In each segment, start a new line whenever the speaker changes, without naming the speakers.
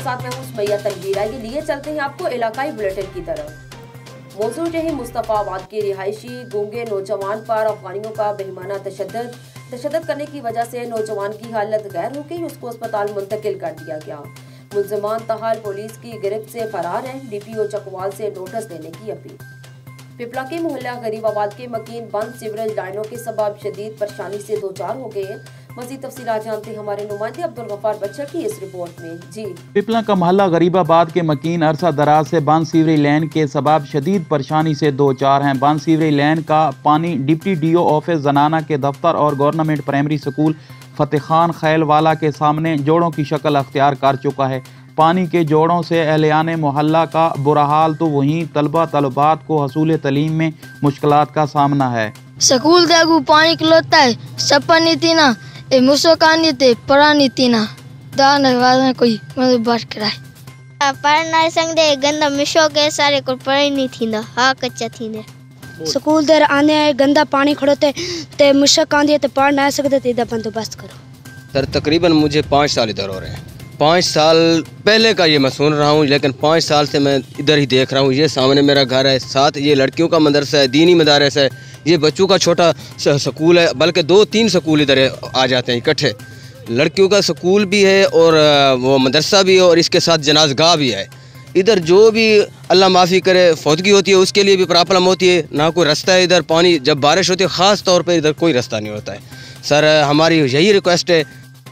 तनवीर आइए लिए। चलते हैं आपको इलाकाई बुलेटिन की तरफ़। मौसू जही मुस्तफ़ाबाद के रिहायशी, गूँगे, नौजवान पर अफगानियों का बेहमाना तशद तशद करने की वजह से नौजवान की हालत गैर हो गई, उसको अस्पताल मुंतकिल कर दिया गया। मुलजमान तहाल पुलिस की गिरफ्त से फरार हैं, डीपीओ चकवाल से नोटिस देने की अपील। पिपला के मोहल्ला गरीबाबाद के मकीन बंद सीवरेज लाइनों के सबब शदीद परेशानी से दो चार हो गए हैं। मजीद तफसी जानते हमारे नुमाइंदे अब्दुल गफार बच्चा की इस रिपोर्ट में। जी।
पिपला का मोहल्ला गरीबाबाद के मकीन अरसा दराज से बाँध सीवरेज लाइन के सबब शदीद परेशानी से दो चार हैं। बाँध सीवरेज लाइन का पानी डिप्टी डीओ ऑफ़िस जनाना के दफ्तर और government primary school Fateh Khan Khailwala के सामने जोड़ों की शक्ल अख्तियार कर चुका है। पानी के जोड़ों से एहलियान मोहल्ला का बुरा हाल तो वहीं तलबा तलबात को हसूल तलीम में मुश्किल का सामना है।
स्कूल दागू पानी खलोता है सपा नीति ते पढ़ा नीति ना दान वाला कोई मतलब बात कराए
पढ़ न संगदे गंदा मिशो के सारे को पढ़ाई नहीं थींदा हा कच्चा थींदे
स्कूल देर आने गंदा पानी खड़ोते ते मुशक आंदी ते पढ़ ना सकते ते बंदोबस्त करो
सर तकरीबन मुझे पाँच साल इधर हो रहे हैं पाँच साल पहले का ये मैं सुन रहा हूँ लेकिन पाँच साल से मैं इधर ही देख रहा हूँ ये सामने मेरा घर है साथ ये लड़कियों का मदरसा है दीनी मदारस है ये बच्चों का छोटा स्कूल है, बल्कि दो तीन स्कूल इधर आ जाते हैं इकट्ठे। लड़कियों का स्कूल भी है और वो मदरसा भी है और इसके साथ जनाजगाह भी है। इधर जो भी अल्लाह माफ़ी करे फौतगी होती है, उसके लिए भी प्रॉब्लम होती है। ना कोई रास्ता है इधर, पानी, जब बारिश होती है, ख़ास तौर पर इधर कोई रास्ता नहीं होता है। सर, हमारी यही रिक्वेस्ट है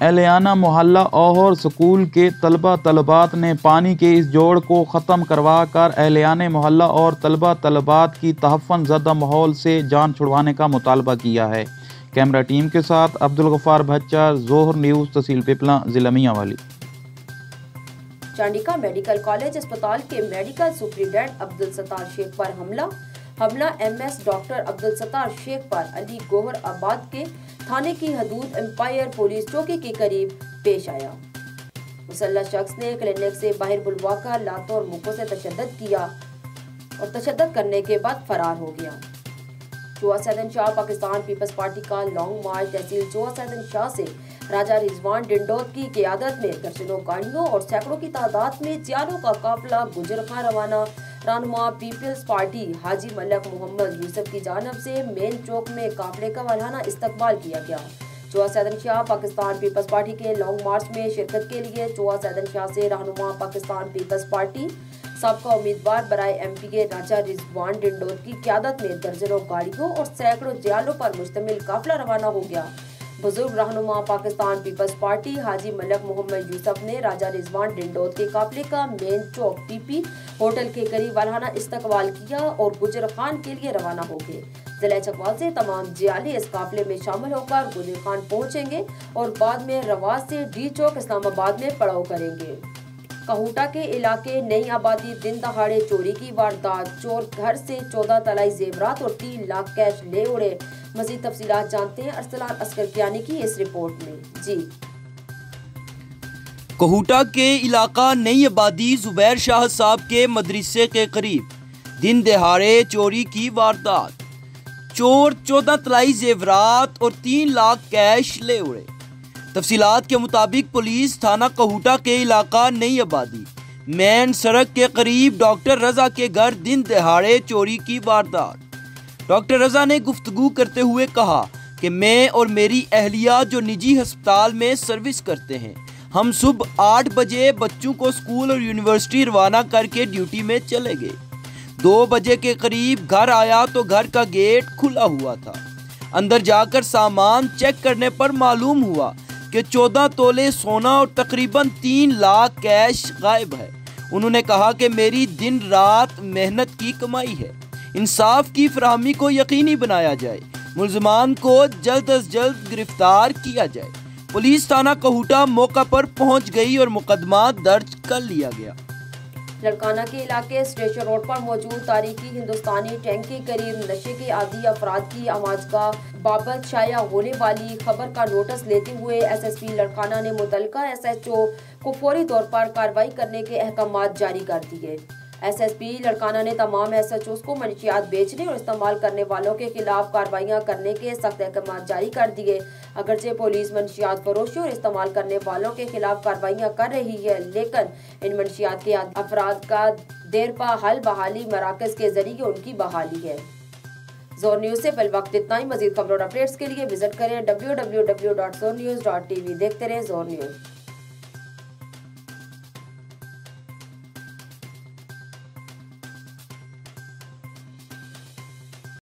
एलियाना मोहल्ला और स्कूल के तलबा तलबात ने पानी के इस जोड़ को ख़त्म करवा कर एलियान मोहल्ला और तलबा तलबात की तहफ़न ज़दा माहौल से जान छुड़वाने का मुतालबा किया है। कैमरा टीम के साथ अब्दुल गफ़ार भच्चा जोहर न्यूज़, तहसील पिपला, ज़िला Mianwali
Chandika medical college अस्पताल के मेडिकल सुप्रिंटेंडेंट अब्दुल सत्तार शेख पर हमला। हमला एमएस डॉक्टर अब्दुल सत्तार शेख पर अली गोहर आबाद के थाने की हदूद एम्पायर पुलिस चौकी के करीब पेश आया। मुसल्ला शख्स ने क्लिनिक से बाहर बुलवाकर लातों और मुखों से तशद किया और तशद करने के बाद फरार हो गया। चुआ सैदन शाह पाकिस्तान पीपल्स पार्टी का लॉन्ग मार्च तहसील चुआ सैदन शाह से राजा रिजवान डिंडोत की क्यादत में दर्जनों गाड़ियों और सैकड़ों की तादाद में जियालों का काफिला गुजर रवाना रहनुमा पीपल्स पार्टी हाजी मलक मोहम्मद यूसुफ की जानब से मेन चौक में काफिले का वालाना इस्तकबाल किया गया। चौहा सैदन शाह पाकिस्तान पीपल्स पार्टी के लॉन्ग मार्च में शिरकत के लिए चौहा सैदन शाह से रहनुमा पाकिस्तान पीपल्स पार्टी, सबका उम्मीदवार बरए एम पी के राजा रिजवान डिंडोर की क्यादत में दर्जनों गाड़ियों और सैकड़ों जियालों पर मुश्तमिल काफिला रवाना हो गया। बुज़ुर्ग रहनुमा पाकिस्तान पीपल्स पार्टी हाजी मलक मोहम्मद यूसफ ने राजा रिजवान डिंडोत के काफिले का मेन चौक टीपी होटल के करीब वालाना इस्तकबाल किया और गुजर खान के लिए रवाना हो गए। जिला चकवाल से तमाम जियाली इस काफिले में शामिल होकर गुजर खान पहुँचेंगे और बाद में रवाज से डी चौक इस्लामाबाद में पड़ाव करेंगे। कहूटा के इलाके नई आबादी दिन दहाड़े चोरी की वारदात। चोर घर से चौदह तलाई जेवरात और तीन लाख कैश ले उड़े। मजीद तफसी जानते हैं अरसलान असकर कियानी की इस रिपोर्ट में। जी।
कहूटा के इलाका नई आबादी जुबैर शाह साहब के मदरसे के करीब दिन दहाड़े चोरी की वारदात। चोर चौदह तलाई जेवरात और तीन लाख कैश ले उड़े। तफसीलात के मुताबिक पुलिस थाना कहूटा के इलाका नई आबादी। मैन सड़क के करीब डॉक्टर रजा के घर दिन दहाड़े चोरी की वारदात। डॉक्टर रजा ने गुफ्तगु करते हुए कहा कि मैं और मेरी अहलिया जो निजी अस्पताल में सर्विस करते हैं, हम सुबह आठ बजे बच्चों को स्कूल और यूनिवर्सिटी रवाना करके ड्यूटी में चले गए। दो बजे के करीब घर आया तो घर का गेट खुला हुआ था। अंदर जाकर सामान चेक करने पर मालूम हुआ कि चौदह तोले सोना और तकरीबन तीन लाख कैश गायब है। उन्होंने कहा कि मेरी दिन रात मेहनत की कमाई है। इंसाफ की फ्राहमी को यकीनी बनाया जाए। मुलजमान को जल्द अज जल्द गिरफ़्तार किया जाए। पुलिस थाना कहूटा मौका पर पहुँच गई और मुकदमा दर्ज कर लिया गया।
लड़काना के इलाके स्टेशन रोड पर मौजूद तारीखी हिंदुस्तानी टैंक के करीब नशे के आदि अफराद की आवाज़ का बाबत शाया होने वाली खबर का नोटिस लेते हुए एस एस पी लड़काना ने मुतलका एस एच ओ को फौरी तौर पर कार्रवाई करने के अहकाम जारी कर दिए। एसएसपी लड़काना ने तमाम एस एच को मनशियात बेचने और इस्तेमाल करने वालों के खिलाफ कार्रवाइयाँ करने के सख्त अहकाम जारी कर दिए। अगरचे पुलिस मनशियात फरोशी और इस्तेमाल करने वालों के खिलाफ कार्रवाइयाँ कर रही है, लेकिन इन मंशियात के अफराद का देरपा हल बहाली मराकज के ज़रिए उनकी बहाली है। ज़ोर न्यूज़ से फिल वक्त इतना ही। मजीद खबरों और अपडेट्स के लिए विज़िट करें W W W dot Zor news dot T V देखते रहें ज़ोर न्यूज़।